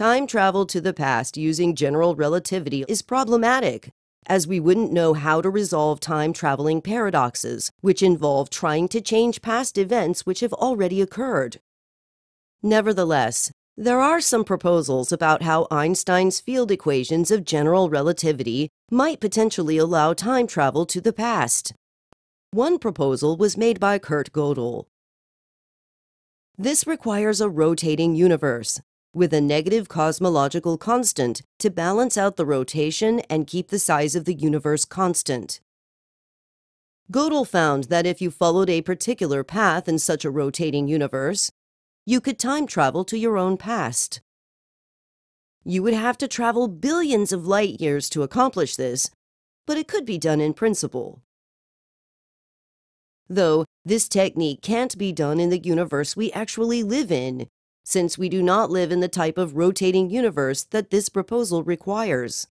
Time travel to the past using general relativity is problematic, as we wouldn't know how to resolve time traveling paradoxes, which involve trying to change past events which have already occurred. Nevertheless, there are some proposals about how Einstein's field equations of general relativity might potentially allow time travel to the past. One proposal was made by Kurt Gödel. This requires a rotating universe, with a negative cosmological constant to balance out the rotation and keep the size of the universe constant. Gödel found that if you followed a particular path in such a rotating universe, you could time travel to your own past. You would have to travel billions of light years to accomplish this, but it could be done in principle. Though this technique can't be done in the universe we actually live in, since we do not live in the type of rotating universe that this proposal requires.